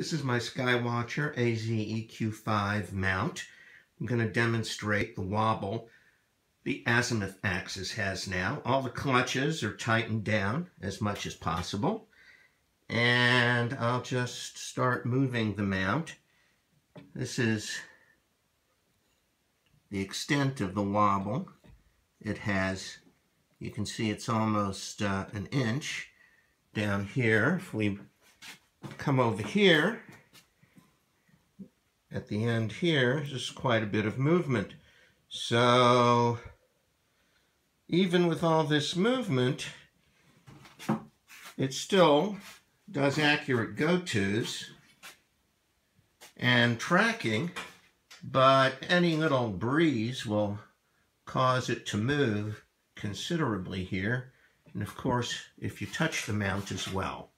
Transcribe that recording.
This is my Skywatcher AZ-EQ5 mount. I'm going to demonstrate the wobble the azimuth axis has now. All the clutches are tightened down as much as possible. And I'll just start moving the mount. This is the extent of the wobble. It has, you can see it's almost uh, an inch down here. If we come over here, at the end here, just quite a bit of movement. So even with all this movement, it still does accurate go-tos and tracking, but any little breeze will cause it to move considerably here. And of course, if you touch the mount as well.